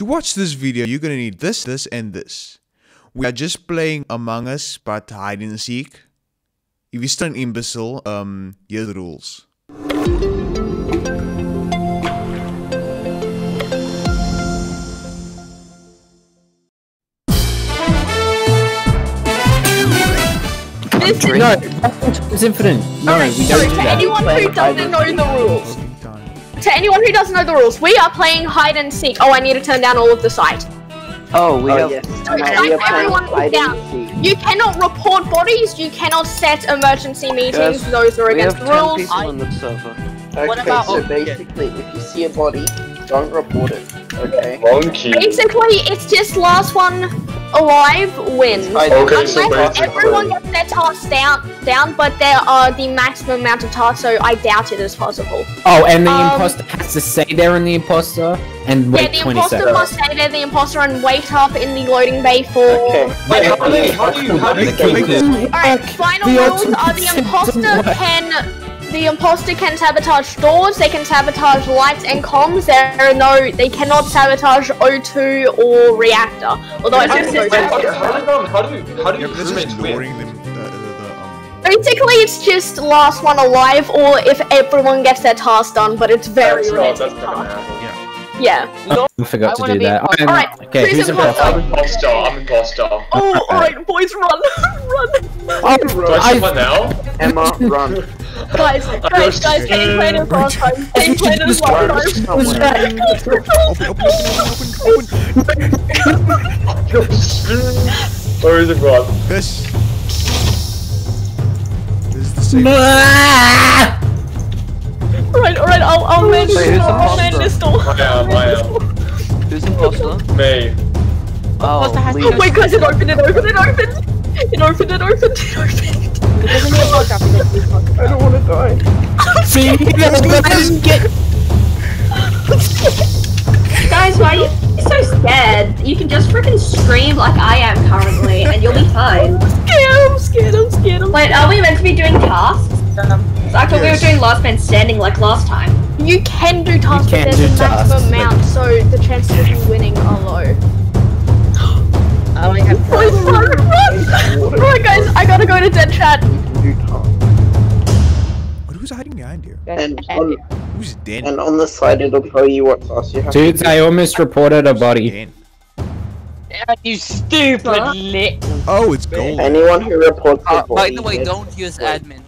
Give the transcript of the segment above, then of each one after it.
To watch this video, you're gonna need this, this, and this. We are just playing Among Us, but hide and seek. If you're still an imbecile, um, here's the rules. No, it's infinite. No, Alright, we don't do to that. anyone who doesn't know the rules, Fucking time. To anyone who doesn't know the rules, we are playing hide and seek. Oh, I need to turn down all of the sight. Oh, we Oh, have. yes. So Now we are everyone hide down. and seek. You cannot report bodies. You cannot set emergency meetings. Yes, Those are We have against the 10 rules. people on the server. Okay, What about- so basically, if you see a body, don't report it. Okay. Monkey. Basically, it's just last one alive wins. Okay, so basically- everyone gets their tasks down, down, but there are the maximum amount of tasks, so I doubt it is possible. Oh, and the Um, imposter has to say they're in the imposter and yeah, wait the 20 imposter seconds. must stay there, the imposter, and wait up in the loading bay for. Okay. Wait, how do you, how do you, how do you Make- make this- Alright, final The rules are the ultimate imposter system. can the imposter can sabotage doors, they can sabotage lights and comms, there are no they cannot sabotage O2 or reactor. Although I don't know. How do you, how do you, Yeah, you but this crewmates win? them, the, the, the, um... Basically it's just last one alive or if everyone gets their task done, but it's very That's rare. Yeah. I forgot I to do be that. imposter. Um, Alright, okay, who's who's imposter? imposter? I'm imposter, I'm imposter. Oh alright boys run run Oh, Do I I- shoot one now? Emma, run. guys guys guys game plan is last time. Game plan is last time. Where is it gone? This! This is the same. Alright, alright, I'll I'll man Wait, who's I'll man this door. I am, I am. Who's imposter? Me. Oh, has to Oh wait guys, it opened, it opened, it opened! It opened, it opened, it opened! I don't want to die. See, you didn't get. Guys, why are you so scared? You can just freaking scream like I am currently, and you'll be fine. Scared, I'm scared, I'm scared, I'm Wait, are we meant to be doing tasks? Um, So I thought Yes. we were doing last man standing like last time. You can do tasks, can but do there's a maximum tasks, but- amount, so the chances of you winning are low. I only have Boys, run, run! Alright guys, I gotta go to dead chat. You can't. What, who's hiding behind here? And on, Who's dead? and on the side, it'll tell you what task you have to Dudes, I almost reported a body. Dan. you stupid Huh? lit. Oh, it's gold. Anyone who reports a Uh, by the way, don't use admin.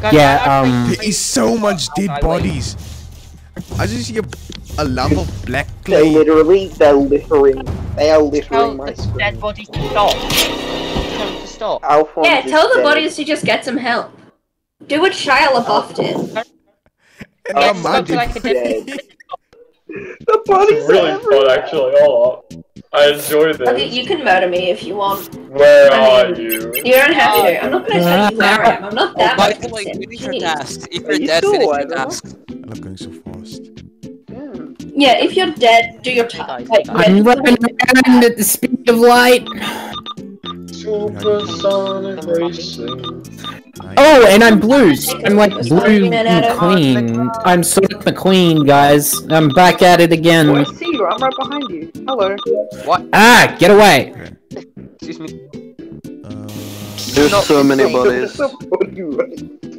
Guys, Yeah, um, There is so much dead bodies. I just see a, a lump of black They're clay. literally, they're littering. They are Tell littering my the screen. dead body to stop. Tell them to stop. Alphonse Yeah, tell the dead. bodies to just get some help. Do what Shia LaBeouf did. And Yeah, I'm like a dead. Dead. The bodies It's really are fun actually, hold up. I enjoy this. Okay, you can murder me if you want. Where I are mean- you? You don't have to. I'm not gonna tell you where I am. I'm not Oh, that by much the way, finish your Jeez. tasks. If you're you dead, sure? finish I your don't know. tasks. I love going so fast. Hmm. Yeah, if you're dead, do your task. guys, Like, I'm running around at the speed of light. Supersonic racing. Nice. Oh, and I'm blues. I'm like blue fucking an addict. McQueen. I'm Sonic McQueen, guys. I'm back at it I again. see you. I'm right behind you. Hello. What? Ah, get away. Excuse me. Uh, There's No, so many bodies. a body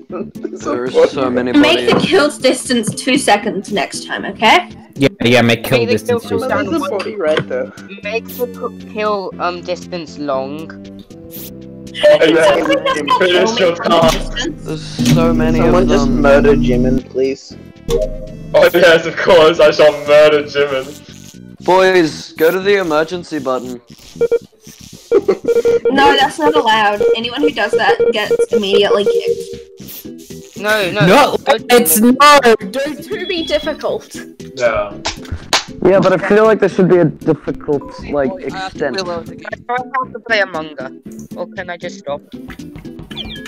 There's a There's body so many Make the bodies. kills distance two seconds next time, okay? Yeah, yeah, make kill Okay, the distance. kill too. There's a body right there. Make the kill um distance long. And then finish your task. There's so many Someone of just murder Jimin, please. Oh yes, of course, I shall murder Jimin. Boys, go to the emergency button. No, that's not allowed. Anyone who does that gets immediately kicked. No, no. No, it's no. Don't. To be difficult. Yeah. Yeah, but I feel like there should be a difficult like I have to extent. reload. Do I have to play Among Us? Or can I just stop?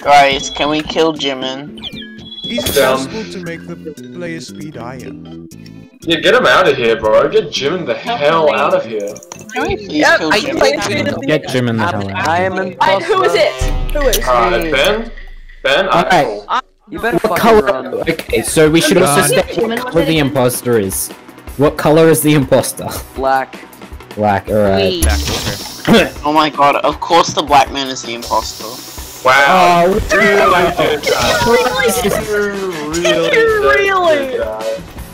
Guys, can we kill Jimin? is it Down. possible to make the player speed higher? Yeah, get him out of here, bro. Get Jimin the hell out of here. Please Yep, kill I Jimin. Get Jimin the hell out. I am And who is it? Who is? it? Alright, Ben? Ben? Alright. Alright. You better what color? Okay, so we should also Uh, state what and color what the did imposter is. What color is the imposter? Black. Black. All right. Oh my god, of course the black man is the imposter. Wow. Oh, You really did that. Did you really? did that.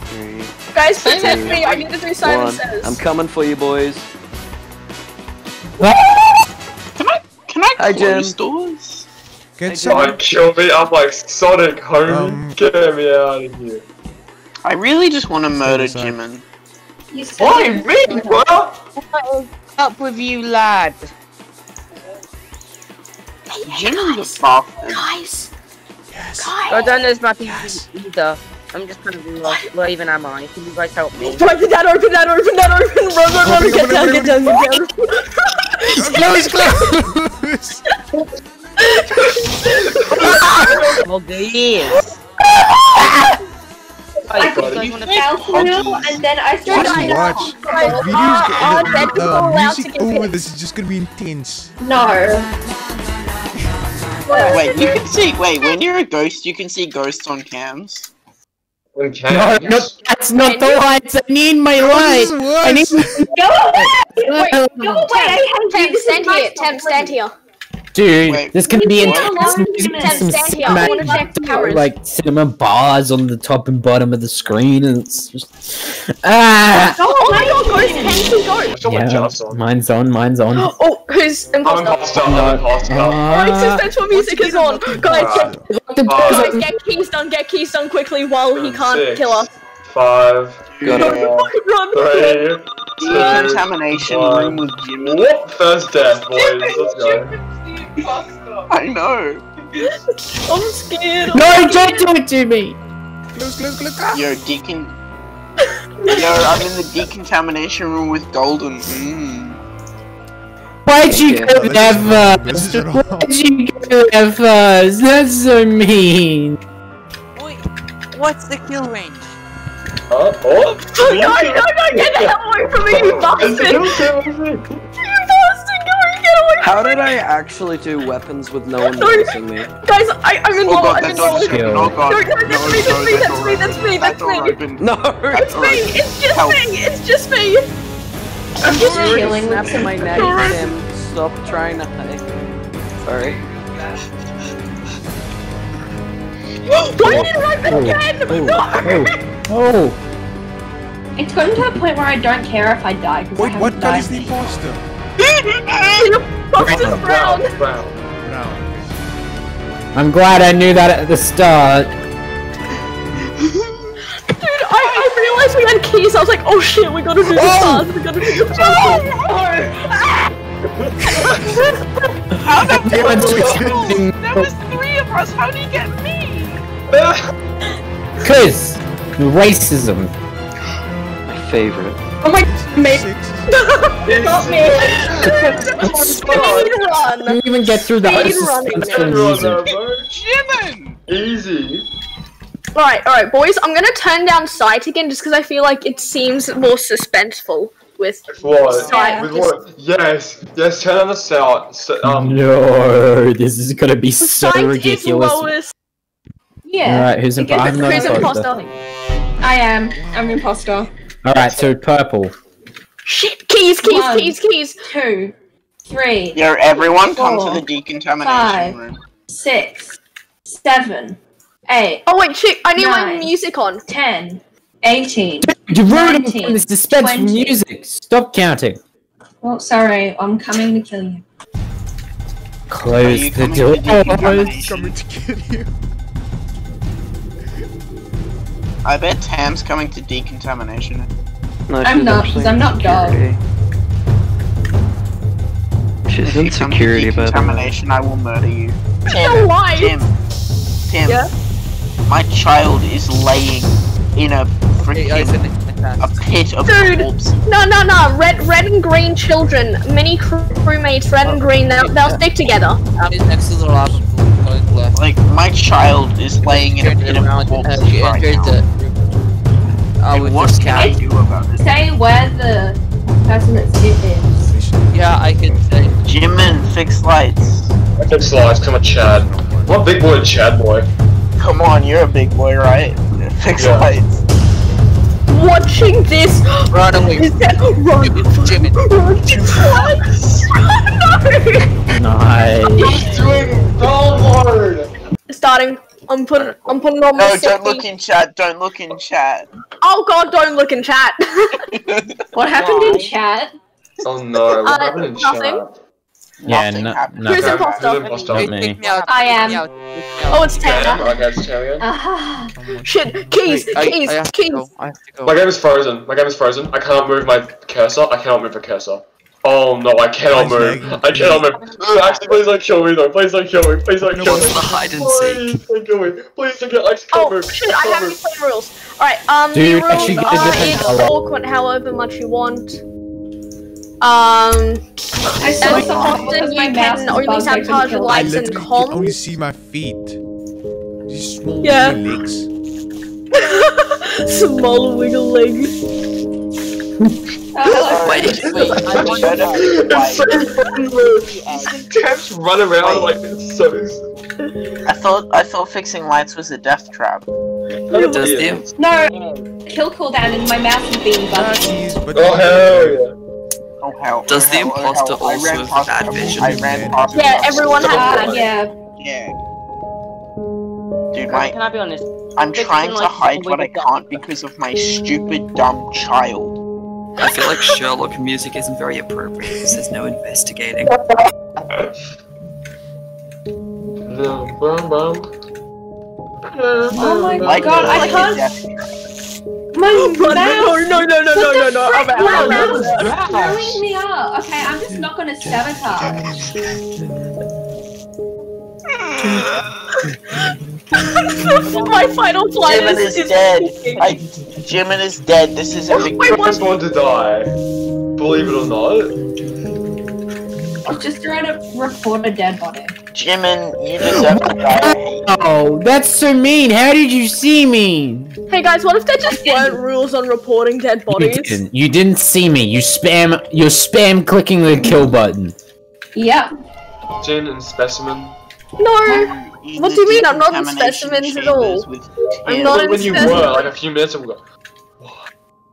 Three, Guys, protect Two, me. I need to do Simon one. Says. I'm coming for you, boys. Can I can I Hi, close Jim. doors? Get Someone some. kill me. I'm like Sonic, homie. Um, Get me out of here. I really just want to murder sorry. Jimin. You still Why me, bro? What is up with you, lad? Jimin's a bastard. Guys. I don't know my PC either. I'm just kind of lost. Where even am I? Can you guys help me? Open that, open that, open that, open. Run, run, run. Open, Get open, down, open, get down, get down. Close, close. Oh, yes. I Guys, could you wanna- fell through and then I Watch, started watch. Guys, The are, are videos, dead the, people the allowed to music over this is just gonna be intense. No. Wait, you can see. Wait, when you're a ghost, you can see ghosts on cams. When No, no, that's not the lights. I need my How light. I need. work? Go away! Wait, Go away! I hate! Temp, stand here. Temp, stand here. Dude, Wait. there's gonna be Leave intense alone, music, Jimmy. some Stand here, I wanna check the cinematic, cameras. like cinema bars on the top and bottom of the screen, and it's just ah. Oh my god, ghost, can you go? I saw my Yeah, mine's on, mine's on. Oh, who's I'm imposter? imposter. I'm imposter. Ah. existential music is on. Guys, get, Lock the Five. guys, on. get keys done, get keys done quickly while he can't Six, kill us. Five. Got it. four, Run. Three. Two. Decontamination room with Jimin. Whoop! First death, boys. Let's go. I know. I'm scared. No, don't do it to me. Close, close, close. Ah. Yo, decon. Yo, I'm in the decontamination room with Golden. Mmm. Why'd you Okay. go there this first? This is wrong. Why'd you go there first? That's so mean. Wait, what's the kill range? Huh? Oh? Oh, no, no, no, get the hell away from me! You bastard, How did I actually do weapons with no one No. noticing me? Guys, I, I'm in Oh law, god, I'm that in law. door's open. Oh god. No, no, that's me, that's me, that's me, that's me, that's me. open. No. It's me, it's just Help. me, it's just me! I'm just chilling with Snapping my some neck, Tim. Stop trying to hide. Sorry. Why did it open oh. again? Oh, No! Oh. oh. It's gotten to a point where I don't care if I die because I Wait, haven't what color died. is the imposter? Imposter's brown! Brown. Brown. I'm glad I knew that at the start. Dude, I, I realized we had keys, I was like, oh shit, we gotta do the oh! fast, we gotta do the fast. There was three of us. How do you get me? Cause racism. My favorite. Oh my mate. Six. Not me! Speed run! Didn't even get through the Speed running. suspense from Run, music. bro. Jimin! Easy. Alright, alright, boys, I'm gonna turn down sight again just because I feel like it seems more suspenseful with. What? Yeah. With what? Yes. Yes, turn on the sound. So, um, No, this is gonna be so sight is ridiculous. lowest. Yeah. Alright, who's It gets imposter? I'm not imposter. imposter? I am. I'm an imposter. Alright, so purple. Shit, keys, keys, One. keys, keys! Two. Three. Yo, everyone come to the decontamination five. room. Six. Seven. Eight. Oh wait, shit, I need my music on. Ten. Eighteen. You're ruining 19, this dispense 20. music. Stop counting. Well, sorry. I'm coming to kill you. Close the coming door. to decontamination? Coming to kill you. I bet Tam's coming to decontamination. No, I'm not, actually 'cause I'm not dog. security. She's If in you come to security, by the way. decontamination, I will murder you. No, Tim, why? Tim, Tim. Yeah? My child is laying in a freaking a pit of Dude. corpses. No, no, no. Red, red and green children, mini crewmates, red and green. They'll, they'll stick together. next to the lab. Going left. Like my child is laying in a pit of around, corpses right now. The. I would what just can I do about this? Say where the person that's it is. Yeah, I could say. Jimin, fix lights. I can slides. Come on, Chad. What big boy, Chad boy? Come on, you're a big boy, right? Fix Yeah. lights. watching this. Run away. Is that run? Jimmy. Run! no! Nice. doing so hard. Starting. I'm putting. I'm putting on No, my. don't look in chat. Don't look in chat. Oh God! Don't look in chat. What happened in chat? Oh no, what Uh, happened in nothing. chat? Yeah, Nothing no, happened. no. Who's Okay, imposter? who's imposter? Not me. kick me out. I am. me out, kick me oh, out. it's Tanner. Okay, it's Tyrion. Ah. Shit! Keys! Wait, keys! I have keys! go, I have. My game is frozen. My game is frozen. I cannot move my cursor. I cannot move the cursor. Oh no, I cannot Mine's move. lagging. I cannot move. Actually, please don't kill me though. Please don't kill me. Please don't No, kill me. what's hide and Please don't kill me. Please don't kill. I just can't Oh move. shit! I I can't have move. these same rules. All right. Um, Dude, the rules actually get a are different it's color. awkward however much you want. Um, I saw as often you can is only bugged, I couldn't sabotage kill I lights and literally can only see my feet. These small Yeah. wee legs. Small wiggle legs. Oh, hello. Wait, Wait, I want to know It's so why. fucking weird. Taps run around like it's so. I thought I thought fixing lights was a death trap. Does Yeah. the No, kill cooldown and my mouse is being bugged. Jeez, but Oh hell yeah. Oh hell. Does oh, the hell, oh, imposter hell. I also ran have past bad them. vision? I ran past Yeah, them. everyone has yeah. Yeah. Dude, Can my, can I be honest? I'm trying to hide, what but I a death can't because of my stupid dumb child. I feel like Sherlock music isn't very appropriate because there's no investigating. No, bum, bum. Oh my Like, god, I can't. death trap. My oh, No, mouse. no, no, no, no, What no, the no. I'm out. My I'm mouse is Trash. throwing me up. Okay, I'm just not gonna sabotage. My final flight Jimin is, is dead. I, Jimin is dead. This is a big. Wait, what? First one to die. Believe it or not. I was just trying to report a dead body. Jimin, you deserve to die. I hate you. Oh, that's so mean. How did you see me? Hey guys, what if there just weren't rules on reporting dead You bodies? didn't. You didn't see me. You spam. You're spam clicking the kill button. Yep. Gin and specimen. No. In What do you mean? I'm not in decontamination specimens at all. I'm not When, in when you were like a few minutes ago.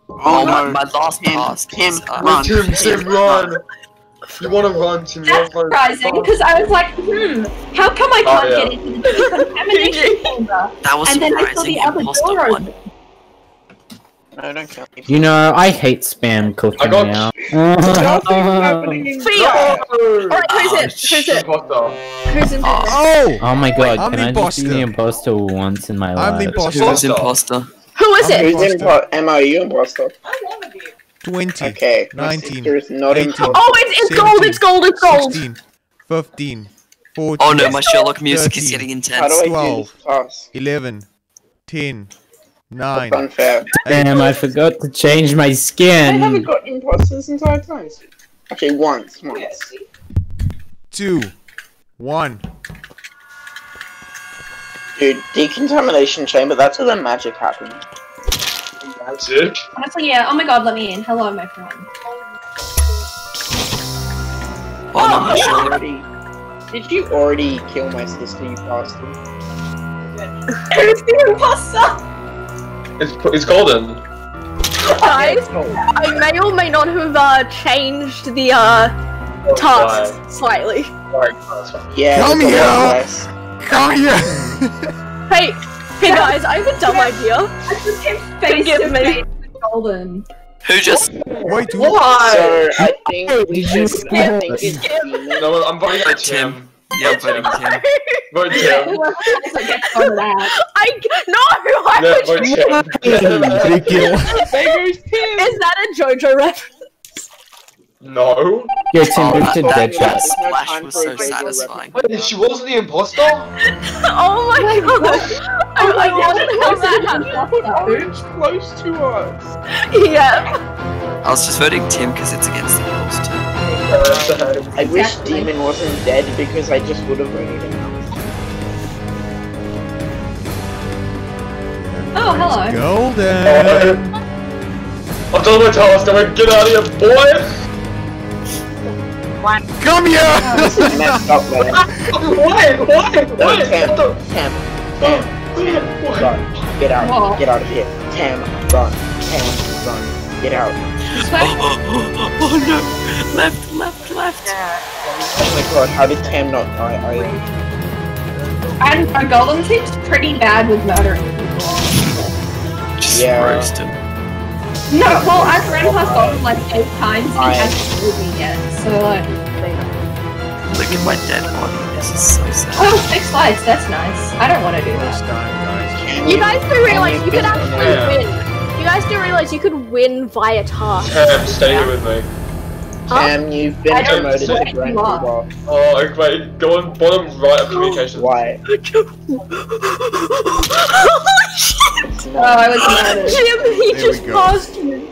Oh my, no. my last Tim, task Tim, uh, run. Tim, Tim, run! You wanna run, Tim? You That's run? surprising because I was like, hmm, how come I Oh, can't yeah. get into the decontamination chamber? That was And then I saw the other Imposter door open. No, don't kill me. You know, I hate spam clicking I got- now. Oh. Fear. Alright, who's it? Oh, who's it? Imposter. Who's in Oh! oh my god, I'm can I just be imposter. the imposter once in my I'm the life? imposter. Who's imposter? Who is I'm it? the imposter. Emma, are you imposter? 20, Okay. 19, not 18. imposter. Oh, it's, it's gold, it's gold, it's gold! 16, 15, 14, Oh no, my Sherlock music is getting How do intense. I do 12. 11, 10, 9, That's unfair. Damn, I forgot to change my skin. I haven't got imposter this entire time. Okay, once, once. 2, 1. Dude, decontamination chamber, that's where the magic happens. Magic. Honestly, yeah. Oh my god, let me in. Hello, my friend. Oh no, my Did you already, did you already kill my sister, you bastard? Who's the imposter? It's, it's golden. Guys, I may or may not have uh, changed the uh, tasks slightly. Alright, that's fine. Yeah, Come here! lot. Come here! Hey, hey guys, I have a dumb idea. I just came face Forgive to me. face with Golden. Who just? Wait, who? So, I think, Did you- I think it's Demon. No, I'm voting for Tim. Tim. Yeah, I'm voting Tim. Vote Tim. Whoever also gets voted out. I no, I Yeah, would. vote Tim. Big. Is that a JoJo reference? No. Yo, Tim, Oh, move to that, dead that chat. splash was so satisfying. Wait, she wasn't the imposter? Oh, oh, oh my god! I, I Oh didn't know that happened. It's close to us. Yeah. I was just voting Tim because it's against the rules too. I wish Demon wasn't dead because I just would have voted him out. Oh, hello. Golden. I've done my task, I'm gonna get out of here, boy! Come here! Oh. This is messed up, man. Why? Why? No, Why? Tam, What the- Tam, Tam, Tam, What? God, get out, What? get out of here. Tam, Run. Cam, run. Get out. Oh, oh, no! Left, left, left! Oh my god, how did Cam not die? I... And our golem team's pretty bad with murdering people. Just Yeah. roast him. No, well, I've ran past golem like eight times and I- he hasn't killed me yet, so like... Look at my dead body. This is so sad. Oh, six lights, that's nice. I don't want to do that. You guys do realize you could actually win. You guys do realize you could win via task. Cam, stay here with me. Cam, you've been I don't promoted to swear Grand you. Boss. Oh, okay, wait, go on bottom right of communications. Why? Oh, I was murdered. Jim, he There we just go. passed you.